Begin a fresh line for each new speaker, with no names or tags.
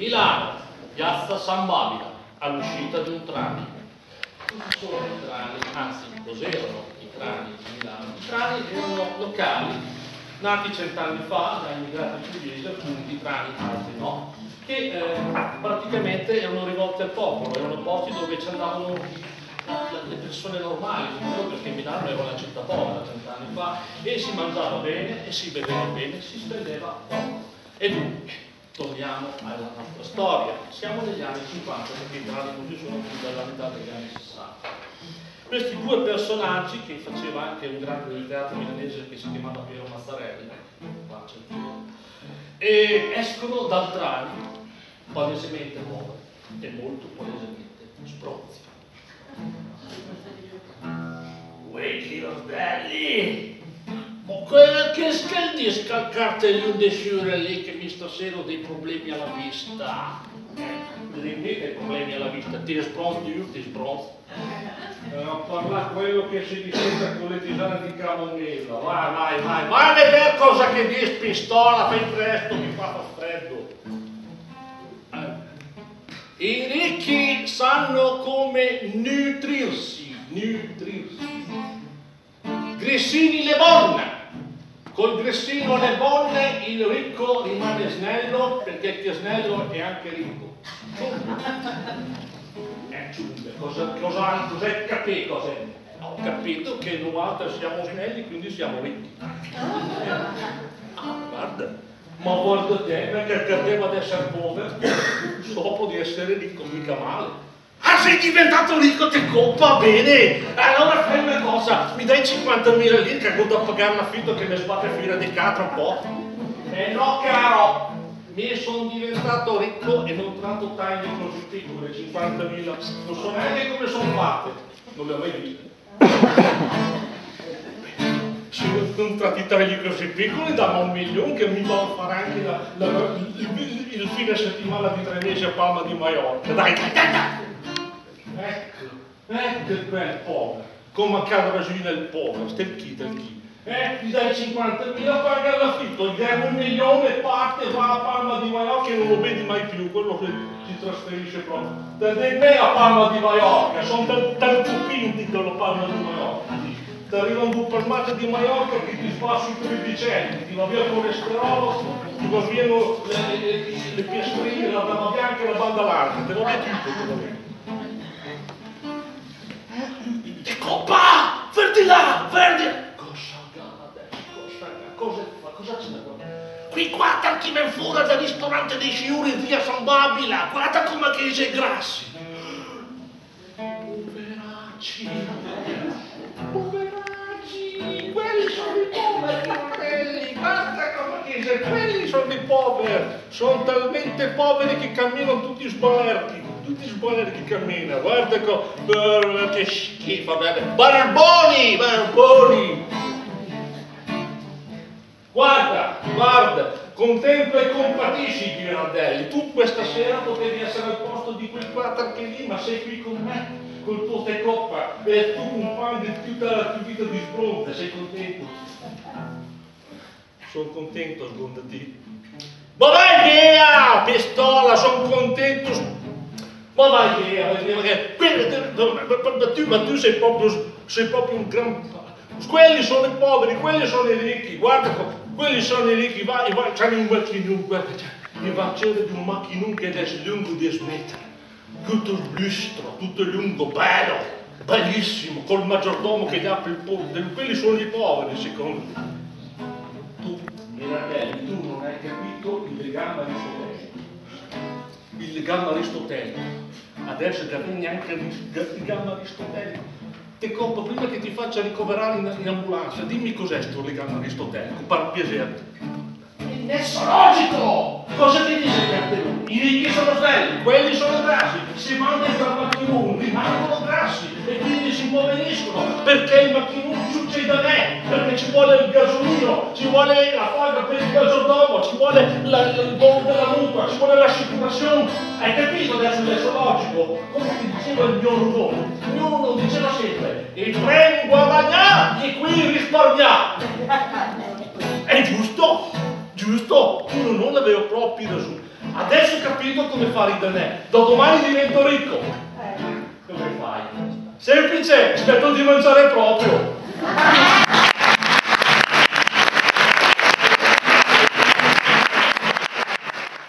Milano, piazza San Babila, all'uscita di un trani. Cosa sono i trani? Anzi, cos'erano i trani di Milano? I trani erano locali, nati cent'anni fa da immigrati pugliesi, alcuni trani, altri no, che eh, praticamente erano rivolti al popolo, erano posti dove ci andavano le persone normali, perché Milano era una città povera cent'anni fa, e si mangiava bene, e si beveva bene, si spendeva poco. E dunque, torniamo alla nostra storia. Siamo negli anni 50, perché i gradi non ci sono più dalla metà degli anni 60. Questi due personaggi, che faceva anche un grande del teatro milanese che si chiamava Piero Mazzarelli, qua c'è e escono dal trani, palesemente poveri e molto palesemente spronzi.
Wait, belli!
Ma che, che scaldisca il cartellino di sciure lì che mi stasera ho dei problemi alla vista. Lì dei problemi alla vista, ti spronzi, io ti spronzo. Eh, a parlare quello che si discende con le tisane di camomilla. Vai, vai, vai, vai a vedere cosa che dici, pistola, fai presto, mi fa freddo. Eh. I ricchi sanno come nutrirsi, nutrirsi. Grissini le bonne. Col grissino le bonne il ricco rimane snello perché chi è snello è anche ricco. Eh, giunge, cosa, cosa, cos'è capito? Cos'è? Ho capito che noi siamo snelli, quindi siamo ricchi. Ah, guarda, ma guarda te, perché credeva di essere povero, dopo di essere ricco, mica male. Ah, sei diventato ricco, ti coppa bene! Allora fai una cosa, mi dai 50.000 lire che ho da pagare un affitto che mi sbatte fino di catra un po'? Eh no, caro, mi sono diventato ricco e non tratto tagli così piccole, 50.000. Non so neanche come sono fatte, non le ho mai viste. Se non tratti tagli così piccoli, dammi un milione che mi va a fare anche la, la, il, il, il, fine settimana di tre mesi a Palma di Mallorca. Dai, dai, dai, dai! Ecco, ecco il bel povero, come a casa Brasile il povero, stel chi, del chi. Eh, gli dai 50.000, paga l'affitto, gli dai un milione, parte, va a Palma di Mallorca e non lo vedi mai più, quello che si trasferisce proprio. Da me a Palma di Mallorca, sono tanto pinti che lo Palma di Mallorca. Ti arriva un supermarket di Mallorca che ti fa sui triglicenti, ti va via il colesterolo, ti va via le, le, le piastrine, la banda bianca e la banda larga, te lo via tutto, Verdi là! Verdi! Cosa adesso? Cosa, cosa, cosa c'è da guardare? Qui guarda chi me fuori dal ristorante dei Sciuri via San Babila! Guarda come che sei grassi! Poveracci! Poveracci! Quelli sono i poveri, fratelli! Guarda come che sei! Quelli sono i poveri! Sono talmente poveri che camminano tutti sbalerti! Tutti sbagliati che cammina, guarda co, che schifo, barboni, barboni. Guarda, guarda, contempla e compatisci Ghirardelli, tu questa sera potevi essere al posto di quel pater che lì, ma sei qui con me, col tuo te coppa, e tu fan di tutta la tua vita di sbronte, sei contento? Sono contento, sbondati. Ma vai via, via, perché tu, ma tu sei proprio, sei proprio un gran... Quelli sono i poveri, quelli sono i ricchi, guarda, quelli sono i ricchi, vai, vai, c'hanno un macchinone, guarda, mi va a di un macchinone che è lungo 10 metri, tutto lustro, tutto lungo, bello, bellissimo, col maggiordomo che gli apre il ponte, quelli sono i poveri, secondo me. Tu, Mirabelli, tu non hai capito il legame aristotelico il legame aristotelico. Adesso cammini anche il legame aristotelico. Te compro prima che ti faccia ricoverare in, in ambulanza. Dimmi cos'è questo legame aristotelico, per piacere. Il nesso logico! Cosa ti dice il cartellone? I ricchi sono snelli, quelli sono grassi, si mangiano tra macchinoni, rimangono grassi e quindi si impoveriscono perché il macchinone succede a me, perché ci vuole il gasolino, ci vuole la paga per il gasoldomo, ci vuole la, il bollo della mutua, ci vuole l'assicurazione. Hai capito adesso adesso logico? Come ti diceva il mio mio Rubone diceva sempre, il treno guadagna e qui risparmia. È giusto? giusto? Uno non aveva proprio da su. Adesso ho capito come fare il danè. Da domani divento ricco.
Eh.
Come fai? Semplice, aspetto di mangiare proprio. Thank you.